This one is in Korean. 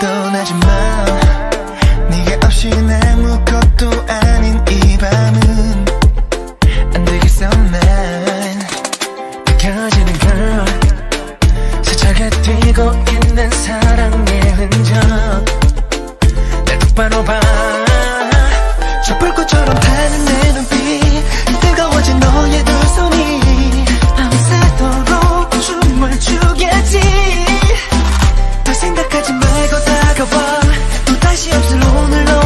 떠나지 마 네가 없이 는 아무것도 아닌 이 밤은 안 되겠어 난 느껴지는 걸 스쳐가 뛰고 있는 사랑의 흔적 날 똑바로 봐. 다시 없을 오늘로